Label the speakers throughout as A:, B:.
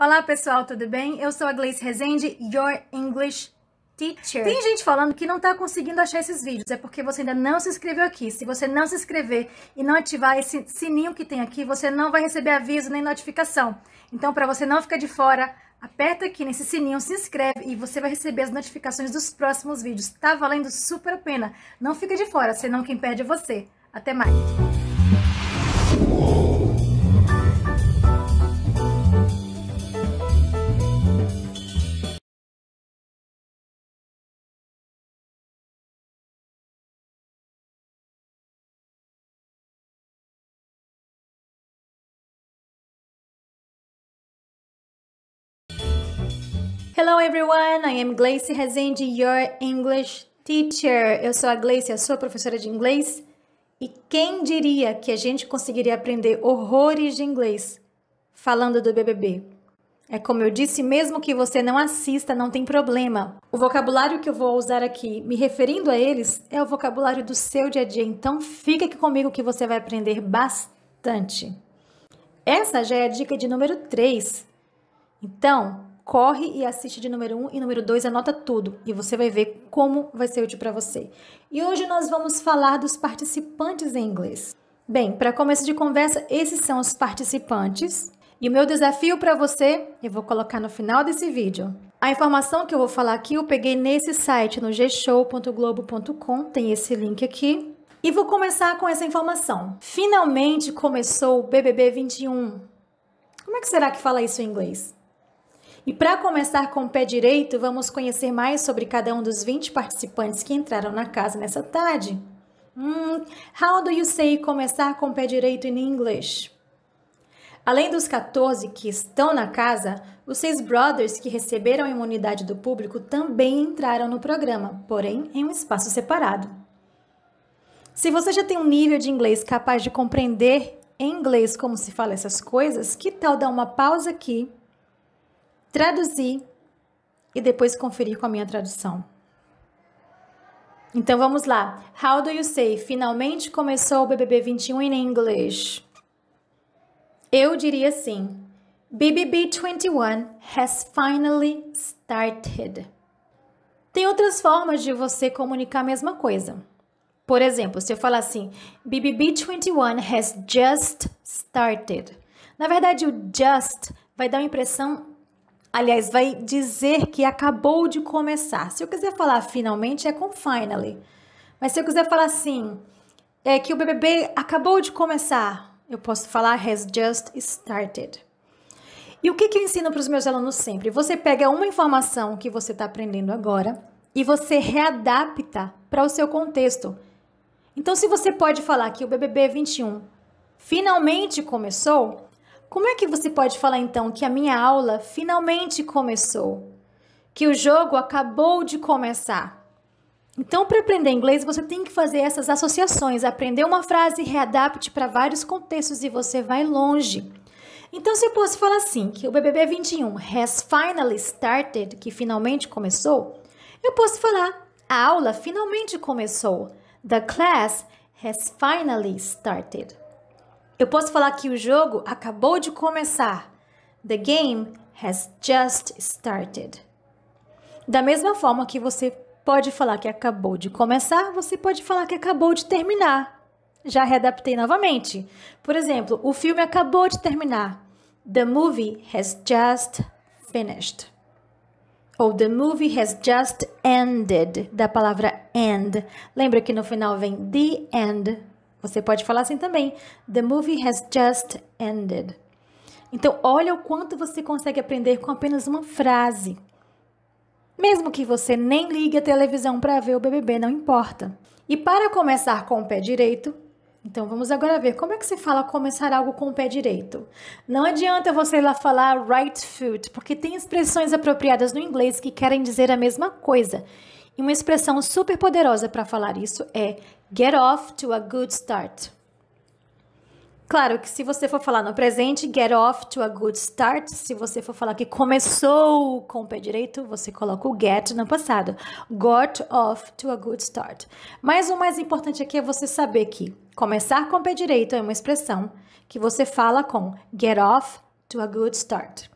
A: Olá pessoal, tudo bem? Eu sou a Gleice Rezende, Your English Teacher. Tem gente falando que não tá conseguindo achar esses vídeos, é porque você ainda não se inscreveu aqui. Se você não se inscrever e não ativar esse sininho que tem aqui, você não vai receber aviso nem notificação. Então, para você não ficar de fora, aperta aqui nesse sininho, se inscreve e você vai receber as notificações dos próximos vídeos. Tá valendo super a pena. Não fica de fora, senão quem perde é você. Até mais! Hello everyone, I am Gleice Rezende, your English teacher. Eu sou a Gleice, a sua professora de inglês. E quem diria que a gente conseguiria aprender horrores de inglês falando do BBB? É como eu disse, mesmo que você não assista, não tem problema. O vocabulário que eu vou usar aqui, me referindo a eles, é o vocabulário do seu dia a dia. Então fica aqui comigo que você vai aprender bastante. Essa já é a dica de número 3. Então, corre e assiste de número 1 um, e número 2, anota tudo e você vai ver como vai ser útil para você. E hoje nós vamos falar dos participantes em inglês. Bem, para começo de conversa, esses são os participantes. E o meu desafio para você, eu vou colocar no final desse vídeo. A informação que eu vou falar aqui eu peguei nesse site, no gshow.globo.com, tem esse link aqui. E vou começar com essa informação. Finalmente começou o BBB 21. Como é que será que fala isso em inglês? E para começar com o pé direito, vamos conhecer mais sobre cada um dos 20 participantes que entraram na casa nessa tarde. Hmm, how do you say começar com o pé direito in English? Além dos 14 que estão na casa, os seis brothers que receberam a imunidade do público também entraram no programa, porém em um espaço separado. Se você já tem um nível de inglês capaz de compreender em inglês como se fala essas coisas, que tal dar uma pausa aqui traduzir e depois conferir com a minha tradução. Então vamos lá. How do you say? Finalmente começou o BBB 21 em inglês. Eu diria assim: BBB 21 has finally started. Tem outras formas de você comunicar a mesma coisa. Por exemplo, se eu falar assim, BBB 21 has just started. Na verdade, o just vai dar uma impressão Aliás, vai dizer que acabou de começar. Se eu quiser falar finalmente, é com finally. Mas se eu quiser falar assim, é que o BBB acabou de começar, eu posso falar has just started. E o que, que eu ensino para os meus alunos sempre? Você pega uma informação que você está aprendendo agora e você readapta para o seu contexto. Então, se você pode falar que o BBB 21 finalmente começou, como é que você pode falar então que a minha aula finalmente começou? Que o jogo acabou de começar? Então, para aprender inglês, você tem que fazer essas associações, aprender uma frase readapte para vários contextos e você vai longe. Então, se eu posso falar assim, que o BBB 21 has finally started, que finalmente começou, eu posso falar a aula finalmente começou. The class has finally started. Eu posso falar que o jogo acabou de começar. The game has just started. Da mesma forma que você pode falar que acabou de começar, você pode falar que acabou de terminar. Já readaptei novamente. Por exemplo, o filme acabou de terminar. The movie has just finished. Ou the movie has just ended, da palavra end. Lembra que no final vem the end você pode falar assim também. The movie has just ended. Então, olha o quanto você consegue aprender com apenas uma frase. Mesmo que você nem ligue a televisão para ver o BBB, não importa. E para começar com o pé direito, então vamos agora ver como é que se fala começar algo com o pé direito. Não adianta você ir lá falar right foot, porque tem expressões apropriadas no inglês que querem dizer a mesma coisa. E uma expressão super poderosa para falar isso é get off to a good start. Claro que se você for falar no presente, get off to a good start. Se você for falar que começou com o pé direito, você coloca o get no passado. Got off to a good start. Mas o mais importante aqui é você saber que começar com o pé direito é uma expressão que você fala com get off to a good start.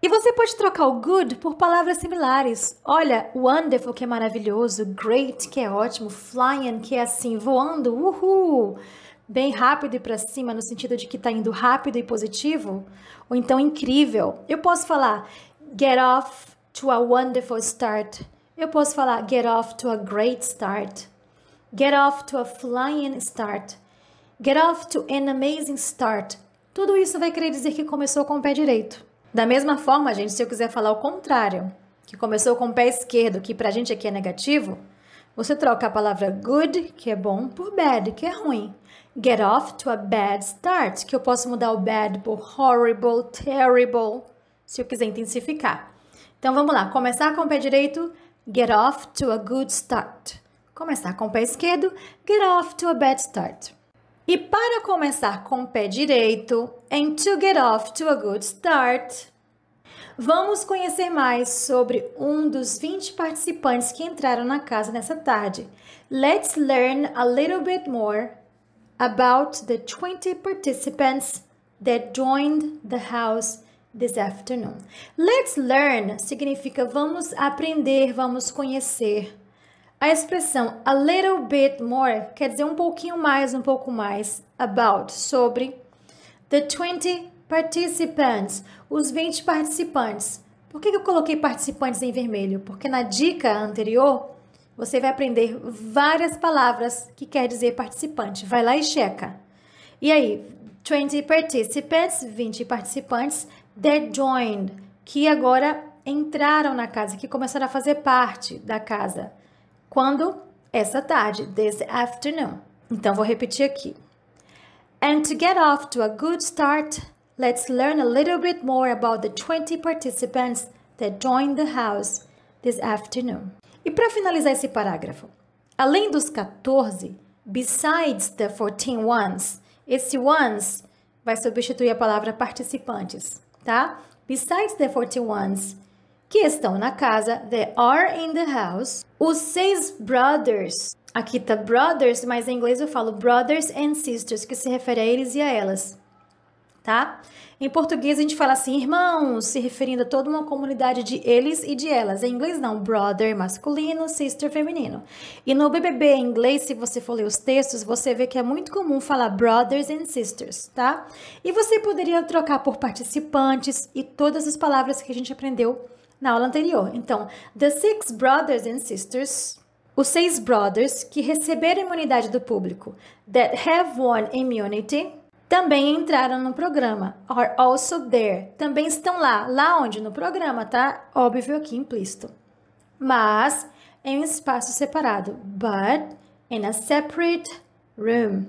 A: E você pode trocar o good por palavras similares. Olha, wonderful, que é maravilhoso, great, que é ótimo, flying, que é assim, voando, uhul, bem rápido e para cima, no sentido de que está indo rápido e positivo. Ou então incrível. Eu posso falar get off to a wonderful start. Eu posso falar get off to a great start. Get off to a flying start. Get off to an amazing start. Tudo isso vai querer dizer que começou com o pé direito. Da mesma forma, gente, se eu quiser falar o contrário, que começou com o pé esquerdo, que pra gente aqui é negativo, você troca a palavra good, que é bom, por bad, que é ruim. Get off to a bad start, que eu posso mudar o bad por horrible, terrible, se eu quiser intensificar. Então vamos lá, começar com o pé direito, get off to a good start. Começar com o pé esquerdo, get off to a bad start. E para começar com o pé direito, and to get off to a good start, vamos conhecer mais sobre um dos 20 participantes que entraram na casa nessa tarde. Let's learn a little bit more about the 20 participants that joined the house this afternoon. Let's learn significa vamos aprender, vamos conhecer. A expressão a little bit more quer dizer um pouquinho mais, um pouco mais, about, sobre. The 20 participants, os 20 participantes. Por que eu coloquei participantes em vermelho? Porque na dica anterior você vai aprender várias palavras que quer dizer participante. Vai lá e checa. E aí, 20 participants, 20 participantes, that joined, que agora entraram na casa, que começaram a fazer parte da casa. Quando? Essa tarde, this afternoon. Então vou repetir aqui. And to get off to a good start, let's learn a little bit more about the 20 participants that joined the house this afternoon. E para finalizar esse parágrafo, além dos 14, besides the 14 ones, esse ones vai substituir a palavra participantes, tá? Besides the 14 ones, que estão na casa, they are in the house. Os seis brothers, aqui tá brothers, mas em inglês eu falo brothers and sisters, que se refere a eles e a elas, tá? Em português a gente fala assim, irmãos, se referindo a toda uma comunidade de eles e de elas. Em inglês não, brother masculino, sister feminino. E no BBB em inglês, se você for ler os textos, você vê que é muito comum falar brothers and sisters, tá? E você poderia trocar por participantes e todas as palavras que a gente aprendeu na aula anterior. Então, the six brothers and sisters, os seis brothers que receberam imunidade do público, that have won immunity, também entraram no programa. Are also there. Também estão lá. Lá onde? No programa, tá? Óbvio aqui implícito. Mas em um espaço separado. But in a separate room.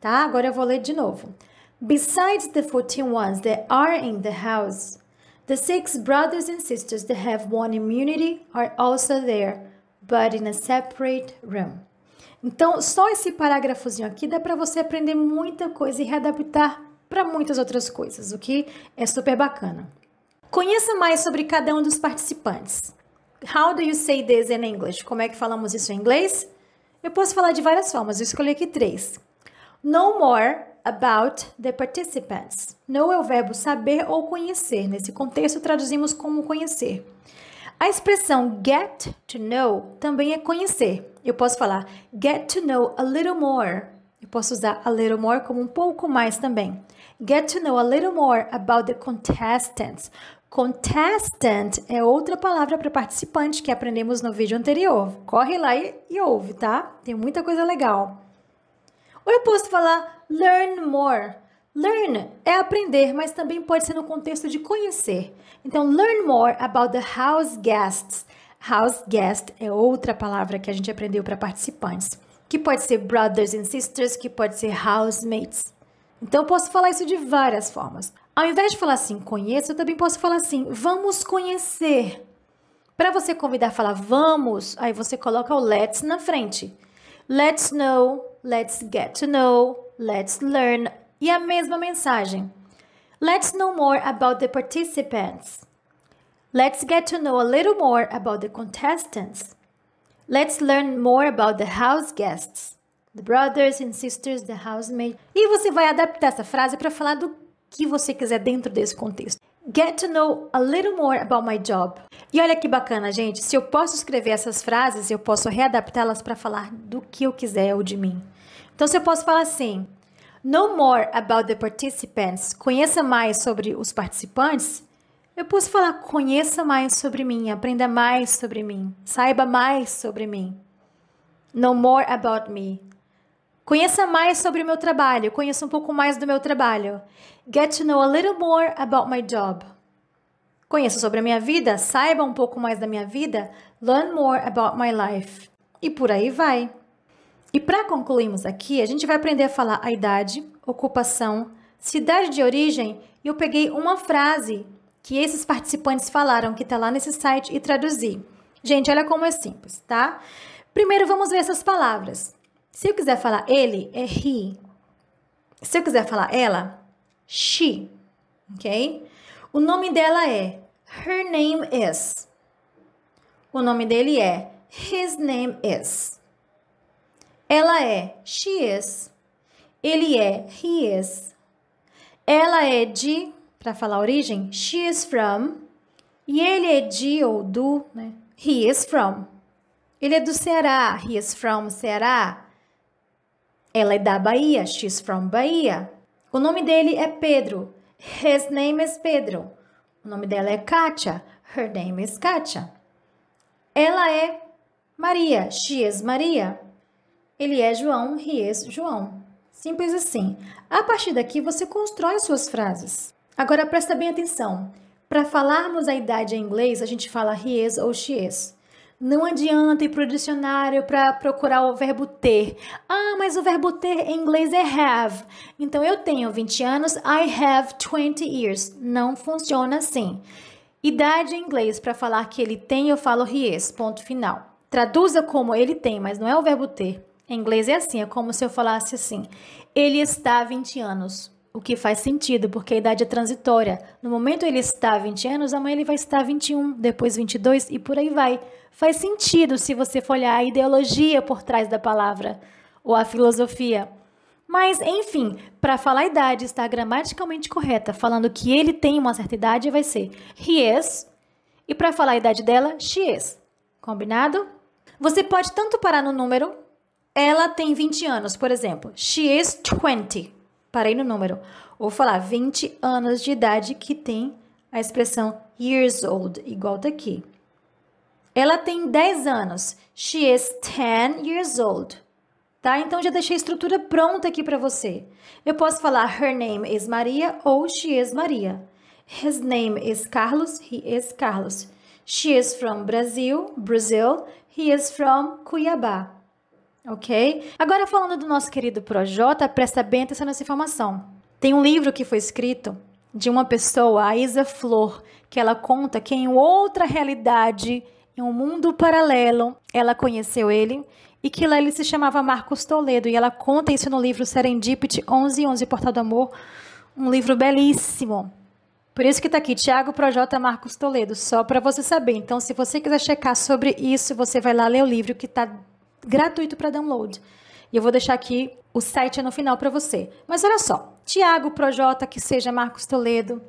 A: Tá? Agora eu vou ler de novo. Besides the 14 ones that are in the house, The six brothers and sisters that have won immunity are also there, but in a separate room. Então, só esse parágrafozinho aqui dá para você aprender muita coisa e readaptar para muitas outras coisas, o que é super bacana. Conheça mais sobre cada um dos participantes. How do you say this in English? Como é que falamos isso em inglês? Eu posso falar de várias formas, eu escolhi aqui três. Know more about the participants. Know é o verbo saber ou conhecer. Nesse contexto, traduzimos como conhecer. A expressão get to know também é conhecer. Eu posso falar get to know a little more. Eu posso usar a little more como um pouco mais também. Get to know a little more about the contestants. Contestant é outra palavra para participante que aprendemos no vídeo anterior. Corre lá e, e ouve, tá? Tem muita coisa legal. Ou eu posso falar learn more. Learn é aprender, mas também pode ser no contexto de conhecer. Então, learn more about the house guests. House guest é outra palavra que a gente aprendeu para participantes, que pode ser brothers and sisters, que pode ser housemates. Então, eu posso falar isso de várias formas. Ao invés de falar assim, conheça, eu também posso falar assim, vamos conhecer. Para você convidar a falar vamos, aí você coloca o let's na frente. Let's know, let's get to know, let's learn e a mesma mensagem. Let's know more about the participants. Let's get to know a little more about the contestants. Let's learn more about the house guests, the brothers and sisters, the housemaid. E você vai adaptar essa frase para falar do que você quiser dentro desse contexto. Get to know a little more about my job. E olha que bacana, gente. Se eu posso escrever essas frases, eu posso readaptá-las para falar do que eu quiser ou de mim. Então, se eu posso falar assim: Know more about the participants. Conheça mais sobre os participantes. Eu posso falar: conheça mais sobre mim, aprenda mais sobre mim, saiba mais sobre mim. Know more about me. Conheça mais sobre o meu trabalho, conheça um pouco mais do meu trabalho. Get to know a little more about my job. Conheça sobre a minha vida, saiba um pouco mais da minha vida. Learn more about my life. E por aí vai. E para concluirmos aqui, a gente vai aprender a falar a idade, ocupação, cidade de origem. E eu peguei uma frase que esses participantes falaram que está lá nesse site e traduzi. Gente, olha como é simples, tá? Primeiro vamos ver essas palavras. Se eu quiser falar ele, é he. Se eu quiser falar ela, she. Ok? O nome dela é Her name is. O nome dele é His name is. Ela é she is. Ele é he is. Ela é de, para falar origem, she is from. E ele é de ou do, né? He is from. Ele é do Ceará. He is from Ceará. Ela é da Bahia. She's from Bahia. O nome dele é Pedro. His name is Pedro. O nome dela é Kátia. Her name is Kátia. Ela é Maria. She is Maria. Ele é João. Is João. Simples assim. A partir daqui você constrói suas frases. Agora presta bem atenção. Para falarmos a idade em inglês, a gente fala is ou is. Não adianta ir para o dicionário para procurar o verbo ter. Ah, mas o verbo ter em inglês é have. Então eu tenho 20 anos, I have 20 years. Não funciona assim. Idade em inglês, para falar que ele tem, eu falo he is, ponto final. Traduza como ele tem, mas não é o verbo ter. Em inglês é assim, é como se eu falasse assim: ele está 20 anos. O que faz sentido, porque a idade é transitória. No momento ele está 20 anos, amanhã ele vai estar 21, depois 22 e por aí vai. Faz sentido se você for olhar a ideologia por trás da palavra ou a filosofia. Mas, enfim, para falar a idade está gramaticalmente correta, falando que ele tem uma certa idade, vai ser he is. E para falar a idade dela, she is. Combinado? Você pode tanto parar no número, ela tem 20 anos, por exemplo. She is 20 parei no número. Ou falar 20 anos de idade, que tem a expressão years old, igual daqui. Ela tem 10 anos. She is 10 years old. Tá? Então já deixei a estrutura pronta aqui para você. Eu posso falar her name is Maria ou she is Maria. His name is Carlos, he is Carlos. She is from Brazil, Brazil. He is from Cuiabá ok? Agora falando do nosso querido Projota, presta bem atenção nessa informação. Tem um livro que foi escrito de uma pessoa, a Isa Flor, que ela conta que em outra realidade, em um mundo paralelo, ela conheceu ele e que lá ele se chamava Marcos Toledo. E ela conta isso no livro Serendipity 1111 Portal do Amor, um livro belíssimo. Por isso que está aqui, Tiago Projota Marcos Toledo, só para você saber. Então, se você quiser checar sobre isso, você vai lá ler o livro que está gratuito para download. E eu vou deixar aqui o site no final para você. Mas olha só, Tiago Projota, que seja Marcos Toledo,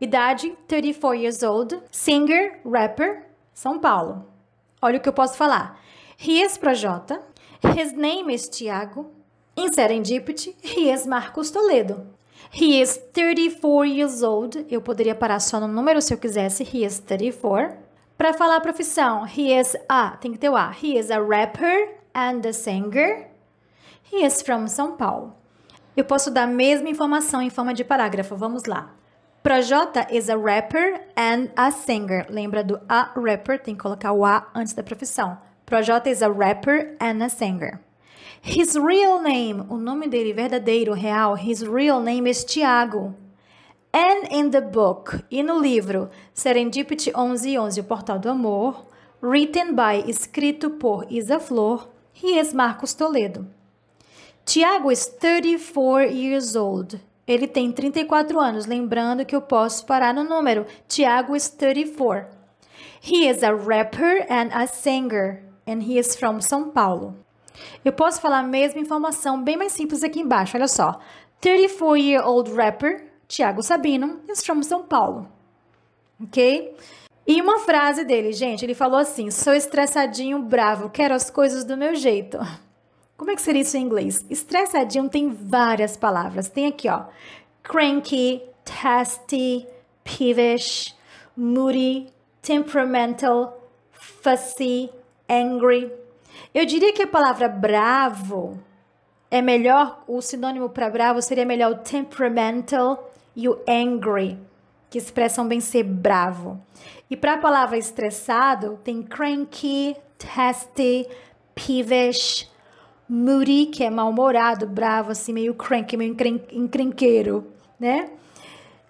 A: idade 34 years old, singer, rapper, São Paulo. Olha o que eu posso falar. He is Projota, his name is Tiago, in Serendipity, he is Marcos Toledo. He is 34 years old. Eu poderia parar só no número se eu quisesse. He is 34. Para falar a profissão, he is a, tem que ter o a. He is a rapper and a singer. He is from São Paulo. Eu posso dar a mesma informação em forma de parágrafo. Vamos lá. Projota is a rapper and a singer. Lembra do a rapper? Tem que colocar o a antes da profissão. Projota is a rapper and a singer. His real name, o nome dele verdadeiro, real, his real name is Tiago. And in the book, e no livro Serendipity 1111, o Portal do Amor, written by, escrito por Isa Flor, he is Marcos Toledo. Tiago is 34 years old. Ele tem 34 anos, lembrando que eu posso parar no número. Tiago is 34. He is a rapper and a singer, and he is from São Paulo. Eu posso falar a mesma informação bem mais simples aqui embaixo, olha só. 34 year old rapper Tiago Sabino is from São Paulo. Ok? E uma frase dele, gente, ele falou assim: sou estressadinho, bravo, quero as coisas do meu jeito. Como é que seria isso em inglês? Estressadinho tem várias palavras. Tem aqui, ó, cranky, testy, peevish, moody, temperamental, fussy, angry. Eu diria que a palavra bravo é melhor, o sinônimo para bravo seria melhor o temperamental e o angry, que expressam bem ser bravo. E para a palavra estressado, tem cranky, testy, peevish, moody, que é mal-humorado, bravo, assim, meio cranky, meio encrenqueiro, né?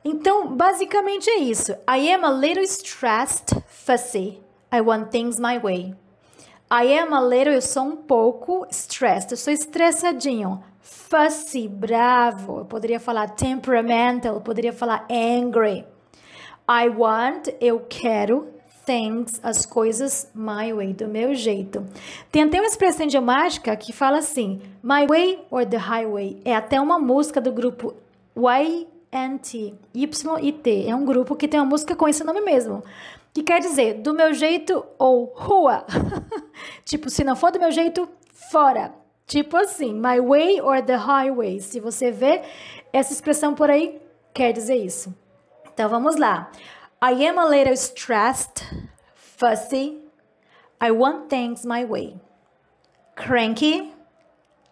A: Então, basicamente é isso. I am a little stressed, fussy. I want things my way. I am a little, eu sou um pouco stressed, eu sou estressadinho. Fussy, bravo. Eu poderia falar temperamental, eu poderia falar angry. I want, eu quero things, as coisas my way, do meu jeito. Tem até uma expressão idiomática que fala assim, my way or the highway. É até uma música do grupo YNT, Y-I-T. É um grupo que tem uma música com esse nome mesmo que quer dizer do meu jeito ou rua. tipo, se não for do meu jeito, fora. Tipo assim, my way or the highway. Se você vê essa expressão por aí, quer dizer isso. Então vamos lá. I am a little stressed, fussy. I want things my way. Cranky,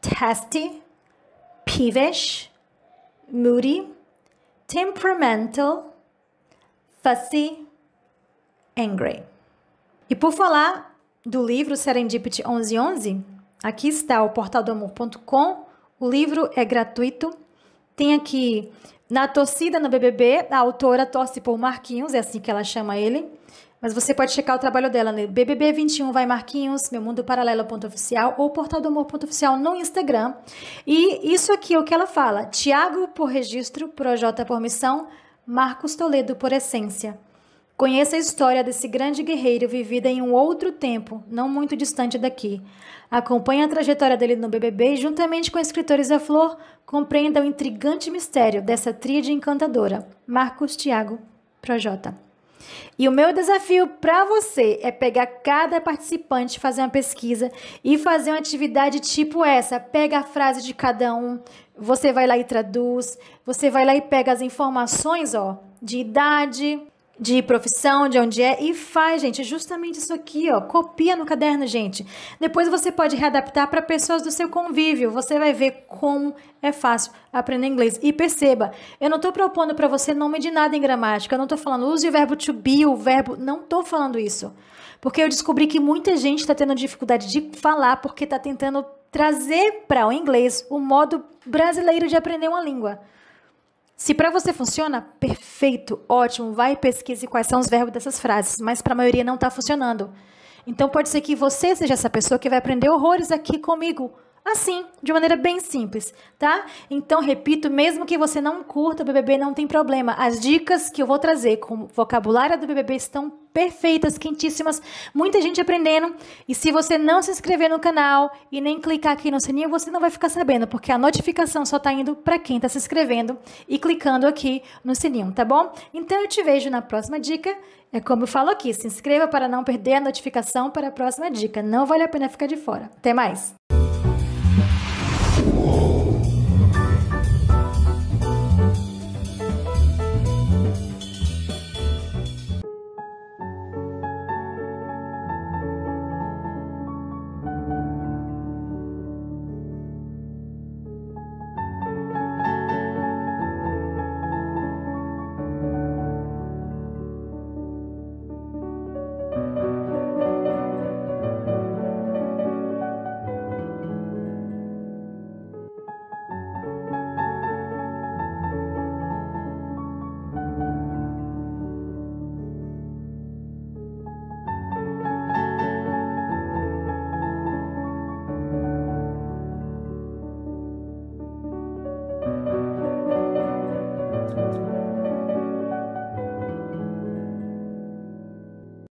A: testy, peevish, moody, temperamental, fussy, Angry. E por falar do livro Serendipity 1111, aqui está o portaldoamor.com. O livro é gratuito. Tem aqui na torcida no BBB, a autora torce por Marquinhos, é assim que ela chama ele. Mas você pode checar o trabalho dela no BBB21 vai Marquinhos, meu mundo paralelo.oficial ou portal do amor.oficial no Instagram. E isso aqui é o que ela fala: Tiago por registro, Projota por missão, Marcos Toledo por essência. Conheça a história desse grande guerreiro vivida em um outro tempo, não muito distante daqui. Acompanhe a trajetória dele no BBB e, juntamente com a escritora Isa Flor, compreenda o intrigante mistério dessa tríade encantadora. Marcos Tiago Projota. E o meu desafio para você é pegar cada participante, fazer uma pesquisa e fazer uma atividade tipo essa. Pega a frase de cada um, você vai lá e traduz, você vai lá e pega as informações, ó, de idade, de profissão, de onde é, e faz, gente, justamente isso aqui, ó, copia no caderno, gente. Depois você pode readaptar para pessoas do seu convívio, você vai ver como é fácil aprender inglês. E perceba, eu não estou propondo para você nome de nada em gramática, eu não estou falando use o verbo to be, o verbo, não estou falando isso. Porque eu descobri que muita gente está tendo dificuldade de falar porque está tentando trazer para o inglês o modo brasileiro de aprender uma língua. Se para você funciona, perfeito, ótimo, vai e pesquise quais são os verbos dessas frases, mas para a maioria não está funcionando. Então pode ser que você seja essa pessoa que vai aprender horrores aqui comigo Assim, de maneira bem simples, tá? Então, repito, mesmo que você não curta o BBB, não tem problema. As dicas que eu vou trazer com vocabulário do BBB estão perfeitas, quentíssimas, muita gente aprendendo. E se você não se inscrever no canal e nem clicar aqui no sininho, você não vai ficar sabendo, porque a notificação só tá indo para quem tá se inscrevendo e clicando aqui no sininho, tá bom? Então, eu te vejo na próxima dica. É como eu falo aqui, se inscreva para não perder a notificação para a próxima dica. Não vale a pena ficar de fora. Até mais!